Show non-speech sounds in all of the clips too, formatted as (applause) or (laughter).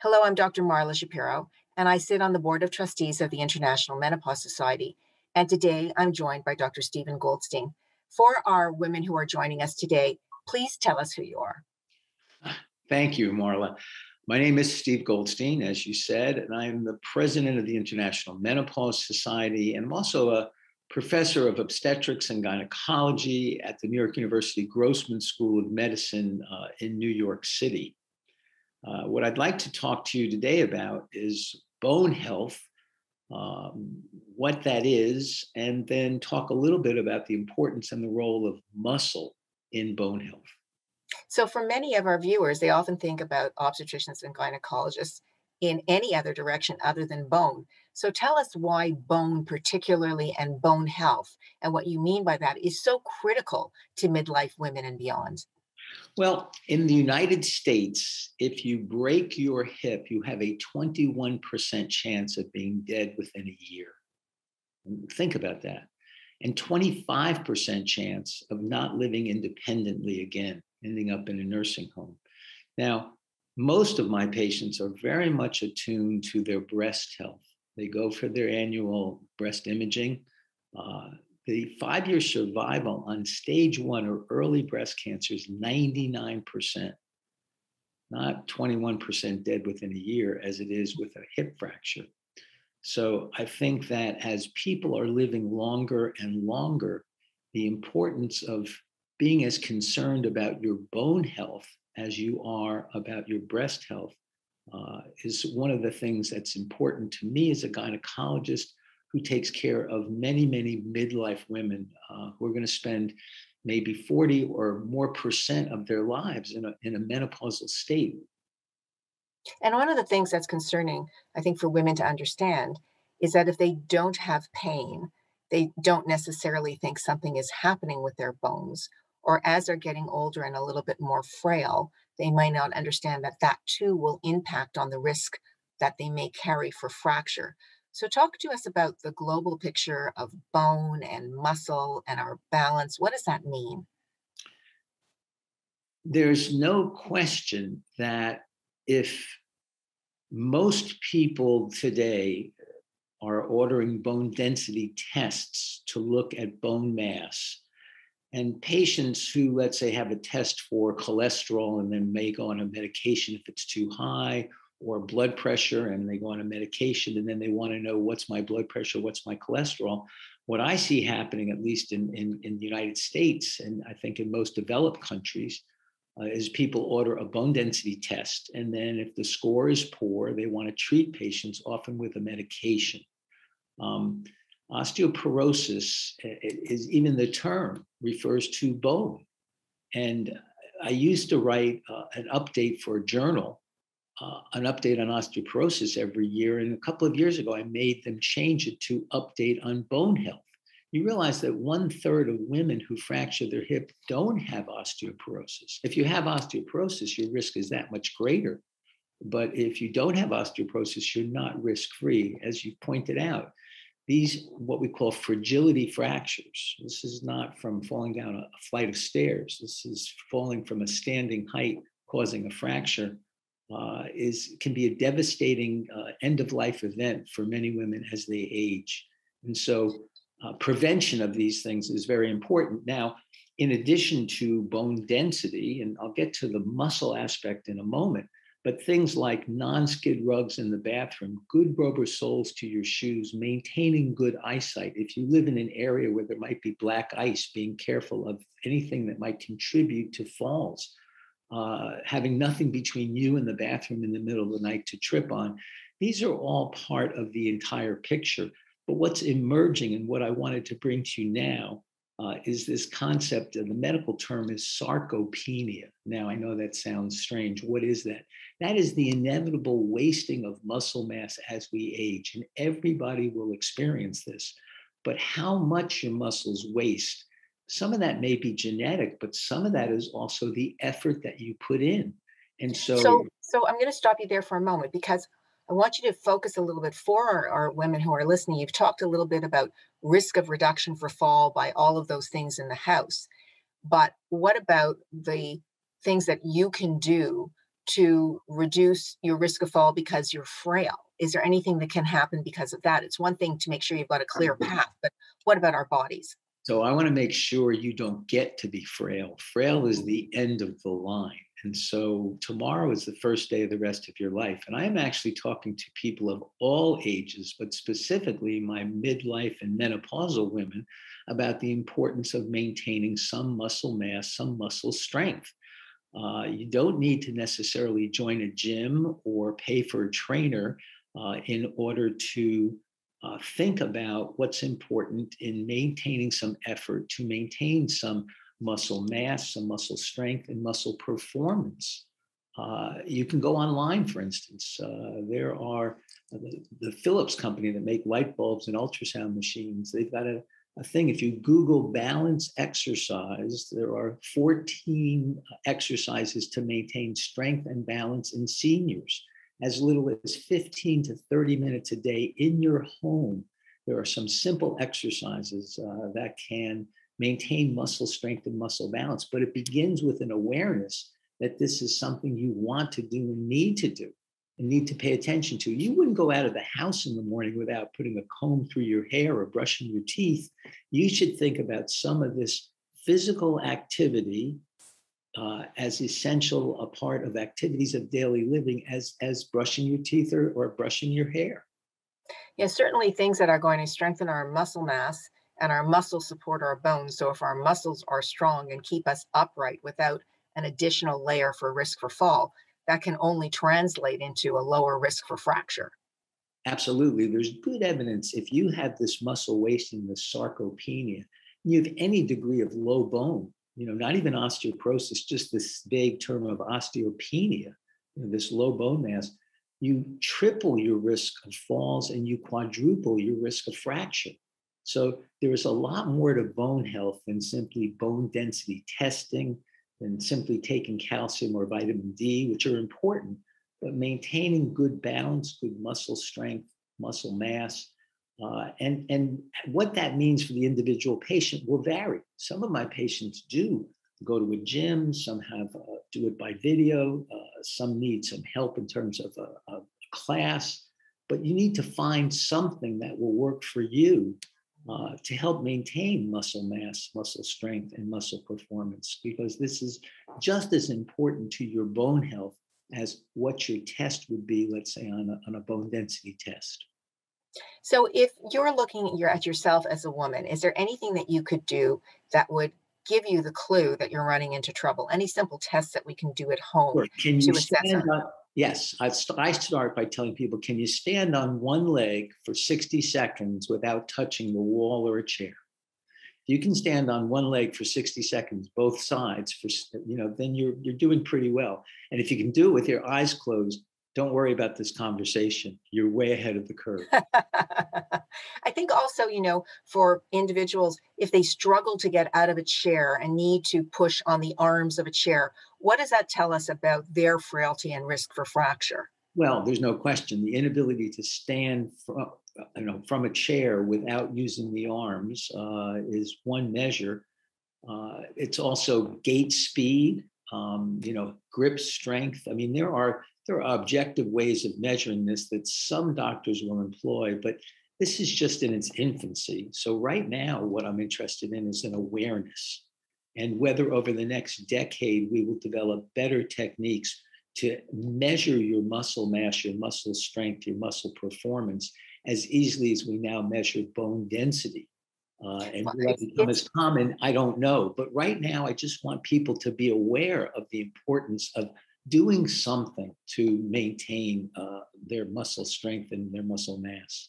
Hello, I'm Dr. Marla Shapiro, and I sit on the board of trustees of the International Menopause Society. And today I'm joined by Dr. Steven Goldstein. For our women who are joining us today, please tell us who you are. Thank you, Marla. My name is Steve Goldstein, as you said, and I'm the president of the International Menopause Society, and I'm also a professor of obstetrics and gynecology at the New York University Grossman School of Medicine uh, in New York City. Uh, what I'd like to talk to you today about is bone health, um, what that is, and then talk a little bit about the importance and the role of muscle in bone health. So, for many of our viewers, they often think about obstetricians and gynecologists in any other direction other than bone. So, tell us why bone, particularly, and bone health, and what you mean by that is so critical to midlife women and beyond. Well, in the United States, if you break your hip, you have a 21% chance of being dead within a year. Think about that. And 25% chance of not living independently again, ending up in a nursing home. Now, most of my patients are very much attuned to their breast health. They go for their annual breast imaging. Uh, the five year survival on stage one or early breast cancer is 99%, not 21% dead within a year as it is with a hip fracture. So I think that as people are living longer and longer, the importance of being as concerned about your bone health as you are about your breast health uh, is one of the things that's important to me as a gynecologist who takes care of many, many midlife women uh, who are going to spend maybe 40 or more percent of their lives in a, in a menopausal state. And one of the things that's concerning, I think, for women to understand is that if they don't have pain, they don't necessarily think something is happening with their bones. Or as they're getting older and a little bit more frail, they might not understand that that too will impact on the risk that they may carry for fracture. So, talk to us about the global picture of bone and muscle and our balance. What does that mean? There's no question that if most people today are ordering bone density tests to look at bone mass, and patients who, let's say, have a test for cholesterol and then may go on a medication if it's too high, or blood pressure and they go on a medication and then they want to know what's my blood pressure, what's my cholesterol. What I see happening, at least in, in, in the United States, and I think in most developed countries, uh, is people order a bone density test. And then if the score is poor, they want to treat patients often with a medication. Um, osteoporosis is even the term refers to bone. And I used to write uh, an update for a journal uh, an update on osteoporosis every year. And a couple of years ago, I made them change it to update on bone health. You realize that one third of women who fracture their hip don't have osteoporosis. If you have osteoporosis, your risk is that much greater. But if you don't have osteoporosis, you're not risk free. As you pointed out, these, what we call fragility fractures, this is not from falling down a flight of stairs, this is falling from a standing height causing a fracture uh, is can be a devastating uh, end of life event for many women as they age. And so, uh, prevention of these things is very important. Now, in addition to bone density, and I'll get to the muscle aspect in a moment, but things like non-skid rugs in the bathroom, good rubber soles to your shoes, maintaining good eyesight. If you live in an area where there might be black ice, being careful of anything that might contribute to falls uh, having nothing between you and the bathroom in the middle of the night to trip on. These are all part of the entire picture. But what's emerging and what I wanted to bring to you now uh, is this concept, and the medical term is sarcopenia. Now, I know that sounds strange. What is that? That is the inevitable wasting of muscle mass as we age, and everybody will experience this. But how much your muscles waste some of that may be genetic, but some of that is also the effort that you put in. And so, so, so I'm going to stop you there for a moment because I want you to focus a little bit for our, our, women who are listening. You've talked a little bit about risk of reduction for fall by all of those things in the house. But what about the things that you can do to reduce your risk of fall because you're frail? Is there anything that can happen because of that? It's one thing to make sure you've got a clear path, but what about our bodies? So I want to make sure you don't get to be frail. Frail is the end of the line. And so tomorrow is the first day of the rest of your life. And I'm actually talking to people of all ages, but specifically my midlife and menopausal women about the importance of maintaining some muscle mass, some muscle strength. Uh, you don't need to necessarily join a gym or pay for a trainer uh, in order to uh, think about what's important in maintaining some effort to maintain some muscle mass, some muscle strength, and muscle performance. Uh, you can go online, for instance. Uh, there are uh, the, the, Philips company that make light bulbs and ultrasound machines. They've got a, a thing. If you Google balance exercise, there are 14 exercises to maintain strength and balance in seniors. As little as 15 to 30 minutes a day in your home. There are some simple exercises uh, that can maintain muscle strength and muscle balance. But it begins with an awareness that this is something you want to do and need to do and need to pay attention to. You wouldn't go out of the house in the morning without putting a comb through your hair or brushing your teeth. You should think about some of this physical activity uh, as essential a part of activities of daily living as as brushing your teeth or, or brushing your hair. Yeah, certainly things that are going to strengthen our muscle mass and our muscles support our bones. So if our muscles are strong and keep us upright without an additional layer for risk for fall, that can only translate into a lower risk for fracture. Absolutely. There's good evidence if you have this muscle wasting, this sarcopenia, you have any degree of low bone, you know, not even osteoporosis, just this vague term of osteopenia, you know, this low bone mass, you triple your risk of falls and you quadruple your risk of fracture. So there is a lot more to bone health than simply bone density testing, than simply taking calcium or vitamin D, which are important, but maintaining good balance, good muscle strength, muscle mass. Uh, and, and what that means for the individual patient will vary. Some of my patients do go to a gym, some have uh, do it by video, uh, some need some help in terms of a, a class, but you need to find something that will work for you uh, to help maintain muscle mass, muscle strength, and muscle performance, because this is just as important to your bone health as what your test would be, let's say, on a, on a bone density test. So, if you're looking you're at yourself as a woman, is there anything that you could do that would give you the clue that you're running into trouble? Any simple tests that we can do at home sure. can you stand on, Yes, I, I start by telling people can you stand on one leg for 60 seconds without touching the wall or a chair? You can stand on one leg for 60 seconds, both sides, for you know, then you're you're doing pretty well. And if you can do it with your eyes closed, don't worry about this conversation. You're way ahead of the curve. (laughs) I think also, you know, for individuals, if they struggle to get out of a chair and need to push on the arms of a chair, what does that tell us about their frailty and risk for fracture? Well, there's no question. The inability to stand from, you know, from a chair without using the arms uh, is one measure. Uh, it's also gait speed, um, you know, grip strength. I mean, there are there are objective ways of measuring this that some doctors will employ, but this is just in its infancy. So right now, what I'm interested in is an awareness and whether over the next decade we will develop better techniques to measure your muscle mass, your muscle strength, your muscle performance as easily as we now measure bone density. Uh, and well, will that become as common? I don't know. But right now, I just want people to be aware of the importance of doing something to maintain uh, their muscle strength and their muscle mass.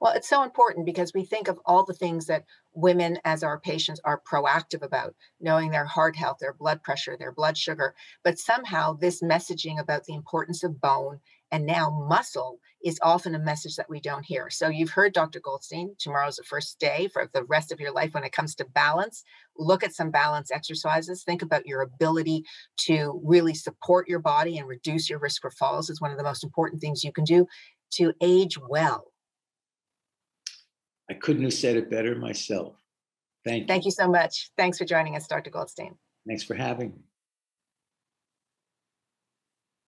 Well, it's so important because we think of all the things that women, as our patients, are proactive about, knowing their heart health, their blood pressure, their blood sugar. But somehow, this messaging about the importance of bone and now muscle is often a message that we don't hear. So, you've heard Dr. Goldstein. Tomorrow's the first day for the rest of your life when it comes to balance. Look at some balance exercises. Think about your ability to really support your body and reduce your risk for falls, is one of the most important things you can do to age well I couldn't have said it better myself. Thank you. Thank you so much. Thanks for joining us, Dr. Goldstein. Thanks for having me.